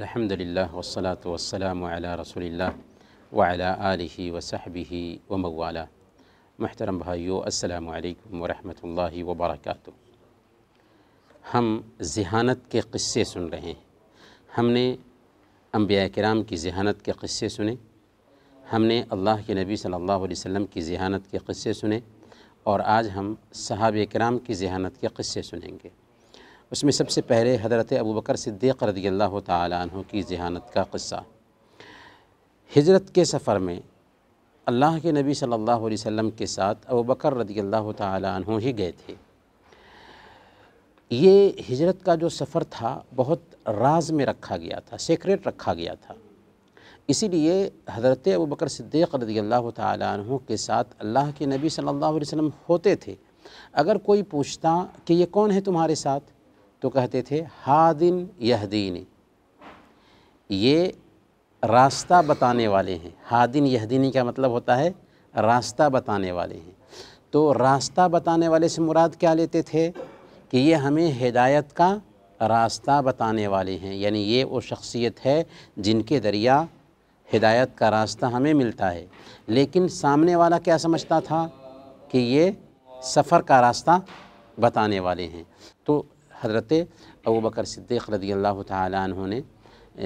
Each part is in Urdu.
الحمد للہ والصلاة والسلام علی رسول اللہ وعلی آلہ وصحبہ وموالا محترم بھائیو السلام علیکم ورحمۃ اللہ وبرکاتہ ہم ذہانت کے قصے سن رہے ہیں۔ ہم نے انبیاء کرام کی ذہانت کے قصے سنے۔ ہم نے اللہ کے نبی صلی اللہ علیہ وسلم کی ذہانت کے قصے سنے۔ اور آج ہم صحابہ کرام کی ذہانت کے قصے سنیں گے۔ اس میں سب سے پہلے حضرت ابوبکر صدیق رضی اللہ تعالیٰ عنہ کی ذہانت کا قصہ۔ ہجرت کے سفر میں اللہ کے نبی صلی اللہ علیہ وسلم کے ساتھ ابوبکر رضی اللہ تعالیٰ عنہ ہی گئے تھے۔ یہ ہجرت کا جو سفر تھا، بہت راز میں رکھا گیا تھا سیکریٹ رکھا گیا تھا۔ اسی لیے حضرت ابوبکر صدیق رضی اللہ تعالیٰ عنہ کے ساتھ اللہ کے نبی صلی اللہ علیہ وسلم ہوتے تھے۔ اگر کوئی پوچھتا کہ یہ کون ہے تمہارے ساتھ؟ تو کہتے تھے ہادن یہدین، یہ راستہ بتانے والے ہیں۔ ہادن یہدینی کا مطلب ہوتا ہے راستہ بتانے والے ہیں۔ تو راستہ بتانے والے سے مراد کیا لیتے تھے؟ کہ یہ ہمیں ہدایت کا راستہ بتانے والے ہیں۔ یعنی یہ وہ شخصیت ہے جن کے ذریعہ ہدایت کا راستہ ہمیں ملتا ہے۔ لیکن سامنے والا کیا سمجھتا تھا؟ کہ یہ سفر کا راستہ بتانے والے ہیں۔ تو حضرت ابوبکر صدیق رضی اللہ تعالیٰ عنہ نے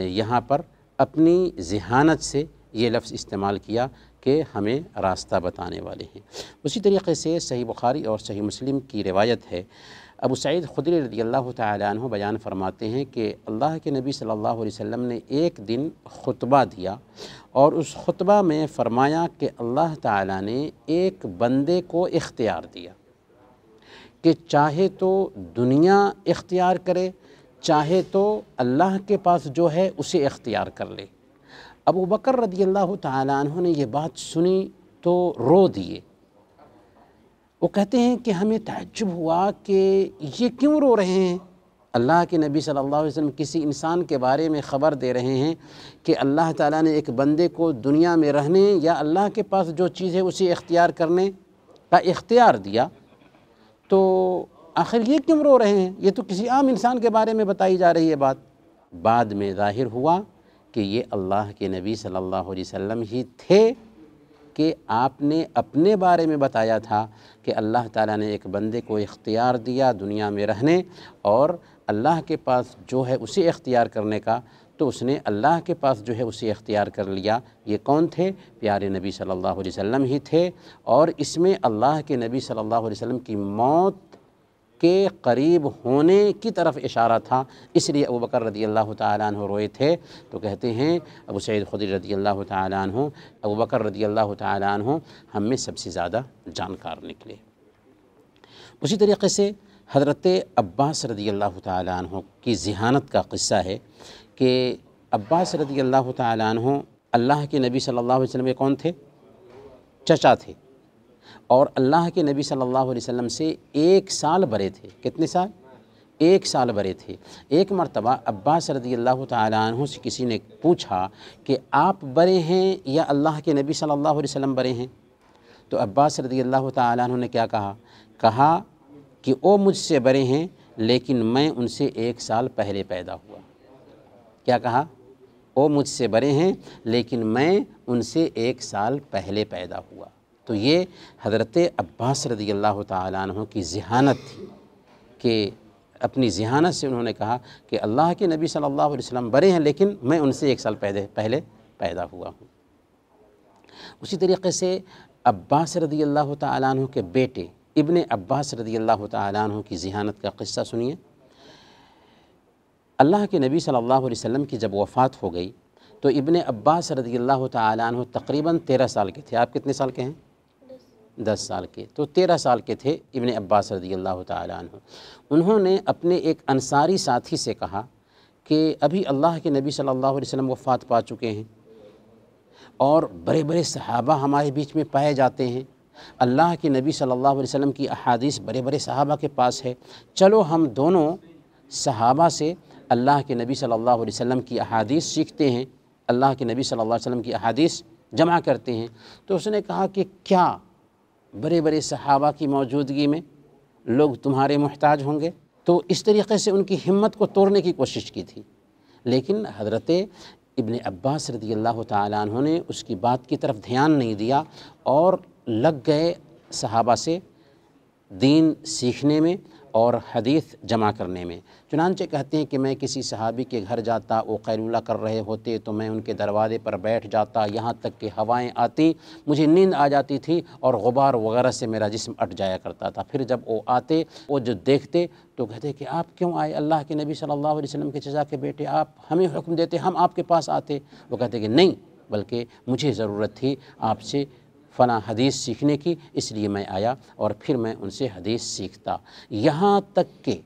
یہاں پر اپنی ذہانت سے یہ لفظ استعمال کیا کہ ہمیں راستہ بتانے والے ہیں۔ اسی طریقے سے صحیح بخاری اور صحیح مسلم کی روایت ہے۔ ابو سعید خدری رضی اللہ تعالیٰ عنہ بیان فرماتے ہیں کہ اللہ کے نبی صلی اللہ علیہ وسلم نے ایک دن خطبہ دیا اور اس خطبہ میں فرمایا کہ اللہ تعالیٰ نے ایک بندے کو اختیار دیا۔ کہ چاہے تو دنیا اختیار کرے، چاہے تو اللہ کے پاس جو ہے اسے اختیار کر لے۔ ابو بکر رضی اللہ تعالیٰ عنہ نے یہ بات سنی تو رو دیے۔ وہ کہتے ہیں کہ ہمیں تعجب ہوا کہ یہ کیوں رو رہے ہیں؟ اللہ کے نبی صلی اللہ علیہ وسلم کسی انسان کے بارے میں خبر دے رہے ہیں کہ اللہ تعالیٰ نے ایک بندے کو دنیا میں رہنے یا اللہ کے پاس جو چیز ہے اسے اختیار کرنے کا اختیار دیا۔ تو آخر یہ کیوں رو رہے ہیں؟ یہ تو کسی عام انسان کے بارے میں بتائی جا رہی ہے بات۔ بعد میں ظاہر ہوا کہ یہ اللہ کے نبی صلی اللہ علیہ وسلم ہی تھے کہ آپ نے اپنے بارے میں بتایا تھا کہ اللہ تعالیٰ نے ایک بندے کو اختیار دیا دنیا میں رہنے اور اللہ کے پاس جو ہے اسے اختیار کرنے کا۔ تو اس نے اللہ کے پاس جو ہے اسے اختیار کر لیا۔ یہ کون تھے؟ پیارے نبی صلی اللہ علیہ وسلم ہی تھے۔ اور اس میں اللہ کے نبی صلی اللہ علیہ وسلم کی موت کے قریب ہونے کی طرف اشارہ تھا۔ اس لیے ابو بکر رضی اللہ تعالیٰ عنہ روئے تھے۔ تو کہتے ہیں، ابو سعید خدی رضی اللہ تعالیٰ عنہ، ابو بکر رضی اللہ تعالیٰ عنہ ہم میں سب سے زیادہ جانکار نکلے۔ اسی طریقے سے حضرت عباس رضی اللہ تعالیٰ عنہ کی ذہانت کا قصہ ہے۔ کہ عباس رضی اللہ تعالیٰ عنہ اللہ کے نبی صلی اللہ علیہ وسلم کے کون تھے؟ چچا تھے۔ اور اللہ کے نبی صلی اللہ علیہ وسلم سے ایک سال بڑے تھے۔ کتنے سال؟ ایک سال بڑے تھے۔ ایک مرتبہ عباس رضی اللہ تعالیٰ عنہ سے کسی نے پوچھا کہ آپ بڑے ہیں یا اللہ کے نبی صلی اللہ علیہ وسلم بڑے ہیں؟ تو عباس رضی اللہ تعالیٰ عنہ نے کیا کہا؟ کہا کہ وہ مجھ سے بڑے ہیں لیکن میں ان سے ایک سال پہلے پیدا ہوا۔ کیا کہا؟ وہ مجھ سے بڑے ہیں، لیکن میں ان سے ایک سال پہلے پیدا ہوا. تو یہ حضرت عباس رضی اللہ تعالیٰ عنہ کی ذہانت تھی کہ اپنی ذہانت سے انہوں نے کہا کہ اللہ کے نبی صلی اللہ علیہ وسلم بڑے ہیں، لیکن میں ان سے ایک سال پہلے پہلے پیدا ہوا ہوں۔ اسی طریقے سے عباس رضی اللہ تعالیٰ عنہ کے بیٹے ابن عباس رضی اللہ تعالیٰ عنہ کی ذہانت کا قصہ سنیے۔ اللہ کے نبی صلی اللہ علیہ وسلم کی جب وفات ہو گئی، تو ابن عباس رضی اللہ تعالیٰ عنہ تقریباً تیرہ سال کے تھے۔ آپ کتنے سال کے ہیں؟ دس سال کے۔ تو تیرہ سال کے تھے ابن عباس رضی اللہ تعالیٰ عنہ۔ انہوں نے اپنے ایک انصاری ساتھی سے کہا کہ ابھی اللہ کے نبی صلی اللہ علیہ وسلم وفات پا چکے ہیں اور بڑے بڑے صحابہ ہمارے بیچ میں پائے جاتے ہیں۔ اللہ کے نبی صلی اللہ علیہ وسلم کی احادیث بڑے بڑے صحابہ کے پاس ہے۔ چلو ہم دونوں صحابہ سے اللہ کے نبی صلی اللہ علیہ وسلم کی احادیث سیکھتے ہیں، اللہ کے نبی صلی اللہ علیہ وسلم کی احادیث جمع کرتے ہیں۔ تو اس نے کہا کہ کیا بڑے بڑے صحابہ کی موجودگی میں لوگ تمہارے محتاج ہوں گے؟ تو اس طریقے سے ان کی ہمت کو توڑنے کی کوشش کی تھی۔ لیکن حضرت ابن عباس رضی اللہ تعالیٰ عنہ نے اس کی بات کی طرف دھیان نہیں دیا اور لگ گئے صحابہ سے دین سیکھنے میں اور حدیث جمع کرنے میں۔ چنانچہ کہتے ہیں کہ میں کسی صحابی کے گھر جاتا، وہ قیلولہ کر رہے ہوتے تو میں ان کے دروازے پر بیٹھ جاتا، یہاں تک کہ ہوائیں آتی، مجھے نیند آ جاتی تھی اور غبار وغیرہ سے میرا جسم اٹ جایا کرتا تھا۔ پھر جب وہ آتے، وہ جو دیکھتے تو کہتے کہ آپ کیوں آئے؟ اللہ کے نبی صلی اللہ علیہ وسلم کے جزا کے بیٹے، آپ ہمیں حکم دیتے، ہم آپ کے پاس آتے۔ وہ کہتے کہ نہیں، بلکہ مجھے ضرورت تھی آپ سے فلاں حدیث سیکھنے کی، اس لیے میں آیا اور پھر میں ان سے حدیث سیکھتا۔ یہاں تک کہ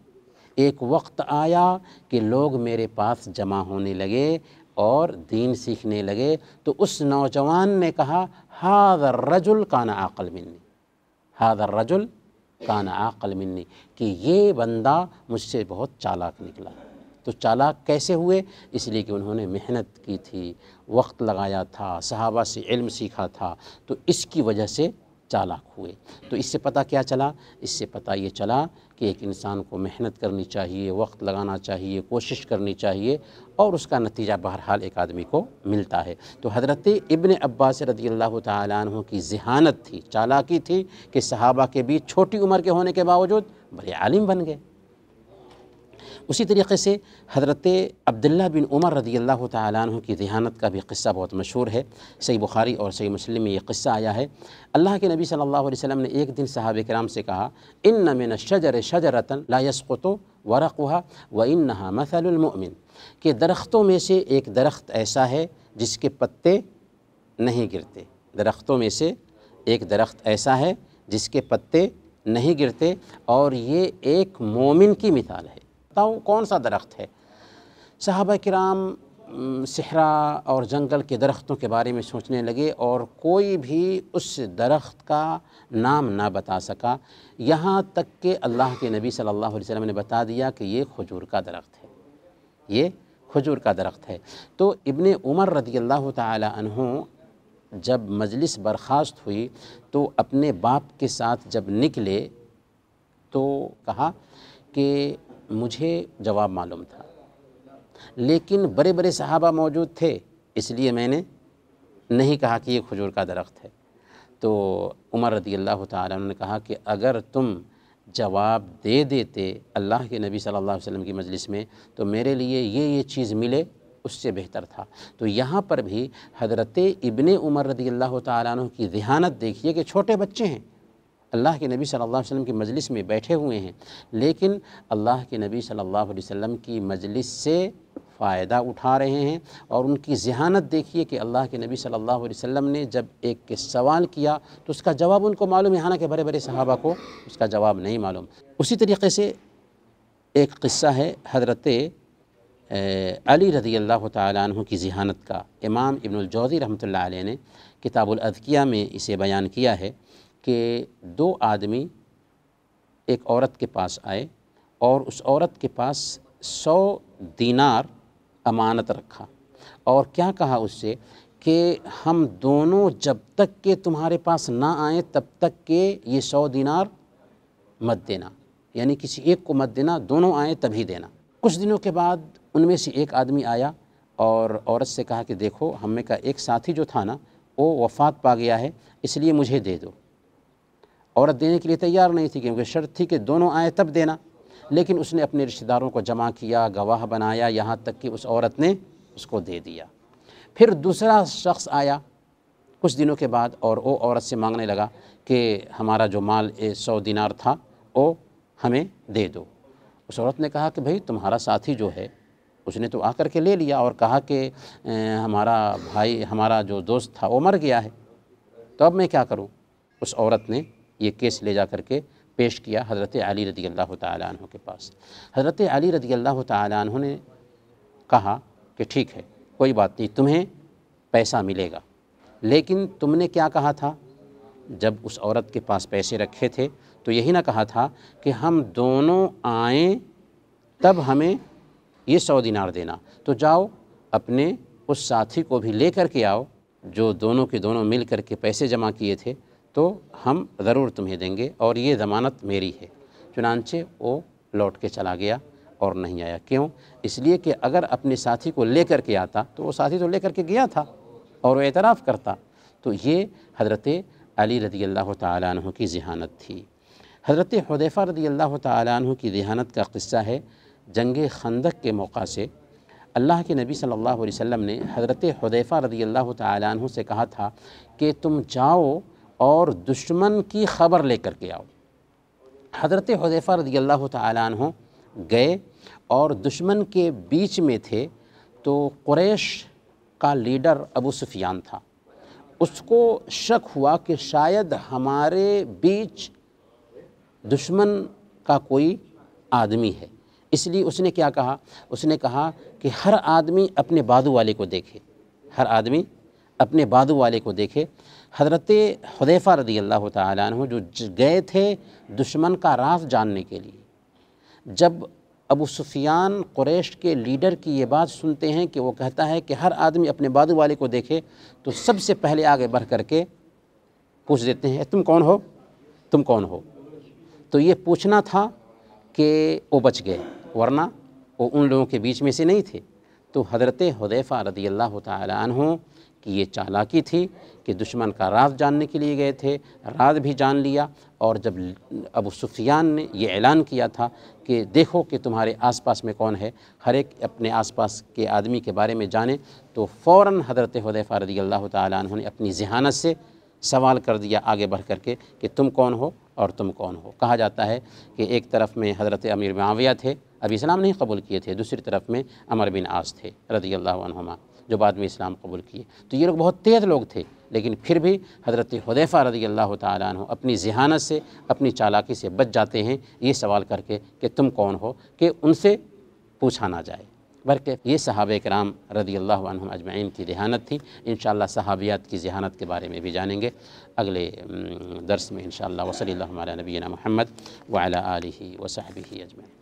ایک وقت آیا کہ لوگ میرے پاس جمع ہونے لگے اور دین سیکھنے لگے، تو اس نوجوان نے کہا ہاد رجل کانا عقل منی۔ ہاد رجل کانا عقل منی۔ کہ یہ بندہ مجھ سے بہت چالاک نکلا۔ تو چالاک کیسے ہوئے؟ اس لیے کہ انہوں نے محنت کی تھی۔ وقت لگایا تھا، صحابہ سے علم سیکھا تھا، تو اس کی وجہ سے چالاک ہوئے۔ تو اس سے پتہ کیا چلا؟ اس سے پتہ یہ چلا کہ ایک انسان کو محنت کرنی چاہیے، وقت لگانا چاہیے، کوشش کرنی چاہیے، اور اس کا نتیجہ بہرحال ایک آدمی کو ملتا ہے۔ تو حضرت ابن عباس رضی اللہ تعالیٰ عنہ کی ذہانت تھی، چالاکی تھی کہ صحابہ کے بیچ چھوٹی عمر کے ہونے کے باوجود بڑے عالم بن گئے۔ اسی طریقے سے حضرت عبداللہ بن عمر رضی اللہ تعالیٰ عنہ کی ذہانت کا بھی قصہ بہت مشہور ہے۔ صحیح بخاری اور صحیح مسلم میں یہ قصہ آیا ہے۔ اللہ کے نبی صلی اللہ علیہ وسلم نے ایک دن صحابہ کرام سے کہا، ان من الشجر شجرتن لا يسقط ورقها وانها مثل المؤمن کہ درختوں میں سے ایک درخت ایسا ہے جس کے پتے نہیں گرتے۔ درختوں میں سے ایک درخت ایسا ہے جس کے پتے نہیں گرتے۔ اور یہ ایک مومن کی مثال ہے۔ ہوں کون سا درخت ہے۔ صحابہ کرام صحرا اور جنگل کے درختوں کے بارے میں سوچنے لگے اور کوئی بھی اس درخت کا نام نہ بتا سکا۔ یہاں تک کہ اللہ کے نبی صلی اللہ علیہ وسلم نے بتا دیا کہ یہ کھجور کا درخت ہے۔ یہ کھجور کا درخت ہے۔ تو ابن عمر رضی اللہ تعالی عنہ جب مجلس برخاست ہوئی تو اپنے باپ کے ساتھ جب نکلے تو کہا کہ مجھے جواب معلوم تھا۔ لیکن بڑے بڑے صحابہ موجود تھے، اس لیے میں نے نہیں کہا کہ یہ کھجور کا درخت ہے۔ تو عمر رضی اللہ تعالیٰ نے کہا کہ اگر تم جواب دے دیتے اللہ کے نبی صلی اللہ علیہ وسلم کی مجلس میں، تو میرے لیے یہ یہ چیز ملے، اس سے بہتر تھا۔ تو یہاں پر بھی حضرت ابن عمر رضی اللہ تعالیٰ عنہ کی ذہانت دیکھیے کہ چھوٹے بچے ہیں۔ اللہ کے نبی صلی اللہ علیہ وسلم کی مجلس میں بیٹھے ہوئے ہیں، لیکن اللہ کے نبی صلی اللہ علیہ وسلم کی مجلس سے فائدہ اٹھا رہے ہیں اور ان کی ذہانت دیکھیے کہ اللہ کے نبی صلی اللہ علیہ وسلم نے جب ایک کے سوال کیا تو اس کا جواب ان کو معلوم ہے، حالانکہ بڑے بڑے صحابہ کو اس کا جواب نہیں معلوم۔ اسی طریقے سے ایک قصہ ہے حضرت علی رضی اللہ تعالیٰ عنہ کی ذہانت کا۔ امام ابن الجوزی رحمۃ اللہ علیہ نے کتاب الاذکیہ میں اسے بیان کیا ہے۔ کہ دو آدمی ایک عورت کے پاس آئے اور اس عورت کے پاس سو دینار امانت رکھا۔ اور کیا کہا اس سے کہ ہم دونوں جب تک کہ تمہارے پاس نہ آئیں تب تک کہ یہ سو دینار مت دینا۔ یعنی کسی ایک کو مت دینا، دونوں آئیں تبھی دینا۔ کچھ دنوں کے بعد ان میں سے ایک آدمی آیا اور عورت سے کہا کہ دیکھو، ہم میں کا ایک ساتھی جو تھا نا، وہ وفات پا گیا ہے، اس لیے مجھے دے دو۔ عورت دینے کے لیے تیار نہیں تھی کیونکہ شرط تھی کہ دونوں آئیں تب دینا۔ لیکن اس نے اپنے رشتہ داروں کو جمع کیا، گواہ بنایا، یہاں تک کہ اس عورت نے اس کو دے دیا۔ پھر دوسرا شخص آیا۔ کچھ دنوں کے بعد اور وہ عورت سے مانگنے لگا کہ ہمارا جو مال سو دینار تھا، وہ ہمیں دے دو۔ اس عورت نے کہا کہ بھئی تمہارا ساتھی جو ہے، اس نے تو آ کر کے لے لیا اور کہا کہ ہمارا بھائی، ہمارا جو دوست تھا، وہ مر گیا ہے۔ تو اب میں کیا کروں؟ اس عورت نے یہ کیس لے جا کر کے پیش کیا حضرت علی رضی اللہ تعالیٰ عنہ کے پاس۔ حضرت علی رضی اللہ تعالیٰ عنہ نے کہا کہ ٹھیک ہے، کوئی بات نہیں، تمہیں پیسہ ملے گا۔ لیکن تم نے کیا کہا تھا؟ جب اس عورت کے پاس پیسے رکھے تھے تو یہی نہ کہا تھا کہ ہم دونوں آئیں، تب ہمیں یہ سو دینار دینا۔ تو جاؤ، اپنے اس ساتھی کو بھی لے کر کے آؤ جو دونوں کے دونوں مل کر کے پیسے جمع کیے تھے۔ تو ہم ضرور تمہیں دیں گے اور یہ ضمانت میری ہے۔ چنانچہ وہ لوٹ کے چلا گیا اور نہیں آیا۔ کیوں؟ اس لیے کہ اگر اپنے ساتھی کو لے کر کے آتا تو وہ ساتھی تو لے کر کے گیا تھا اور وہ اعتراف کرتا۔ تو یہ حضرت علی رضی اللہ تعالیٰ عنہ کی ذہانت تھی۔ حضرت حدیفہ رضی اللہ تعالیٰ عنہ کی ذہانت کا قصہ ہے جنگ خندق کے موقع سے۔ اللہ کے نبی صلی اللہ علیہ وسلم نے حضرت حدیفہ رضی اللہ تعالیٰ عنہ سے کہا تھا کہ تم جاؤ اور دشمن کی خبر لے کر کے آؤ۔ حضرت حدیفہ رضی اللہ تعالیٰ عنہ گئے اور دشمن کے بیچ میں تھے تو قریش کا لیڈر ابو سفیان تھا۔ اس کو شک ہوا کہ شاید ہمارے بیچ دشمن کا کوئی آدمی ہے۔ اس لیے اس نے کیا کہا؟ اس نے کہا کہ ہر آدمی اپنے بادو والے کو دیکھے۔ ہر آدمی اپنے بادو والے کو دیکھے۔ حضرت حدیفہ رضی اللہ تعالیٰ عنہ جو گئے تھے دشمن کا راز جاننے کے لیے۔ جب ابو سفیان قریش کے لیڈر کی یہ بات سنتے ہیں کہ وہ کہتا ہے کہ ہر آدمی اپنے بادو والے کو دیکھے تو سب سے پہلے آگے بڑھ کر کے پوچھ دیتے ہیں تم کون ہو؟ تم کون ہو؟ تو یہ پوچھنا تھا کہ وہ بچ گئے، ورنہ وہ ان لوگوں کے بیچ میں سے نہیں تھے۔ تو حضرت حدیفہ رضی اللہ تعالی عنہ کی یہ چالاکی تھی کہ دشمن کا راز جاننے کے لیے گئے تھے، راز بھی جان لیا اور جب ابو سفیان نے یہ اعلان کیا تھا کہ دیکھو کہ تمہارے آس پاس میں کون ہے، ہر ایک اپنے آس پاس کے آدمی کے بارے میں جانے، تو فوراً حضرت حدیفہ رضی اللہ تعالیٰ عنہ نے اپنی ذہانت سے سوال کر دیا آگے بڑھ کر کے کہ تم کون ہو؟ اور تم کون ہو؟ کہا جاتا ہے کہ ایک طرف میں حضرت امیر معاویہ تھے ابھی اسلام نہیں قبول کیے تھے، دوسری طرف میں عمر بن آس تھے، رضی اللہ عنہما، جو بعد میں اسلام قبول کیے۔ تو یہ لوگ بہت تیز لوگ تھے، لیکن پھر بھی حضرت حدیفہ رضی اللہ تعالیٰ عنہ اپنی ذہانت سے، اپنی چالاکی سے بچ جاتے ہیں۔ یہ سوال کر کے کہ تم کون ہو؟ کہ ان سے پوچھا نہ جائے۔ بلکہ یہ صحابہ کرام رضی اللہ عنہم اجمعین کی ذہانت تھی۔ انشاءاللہ صحابیات کی ذہانت کے بارے میں بھی جانیں گے۔ اگلے درس میں انشاءاللہ، وصلی اللہ علیہ نبینا محمد وعلی آلہ وصحبہ اجمعین۔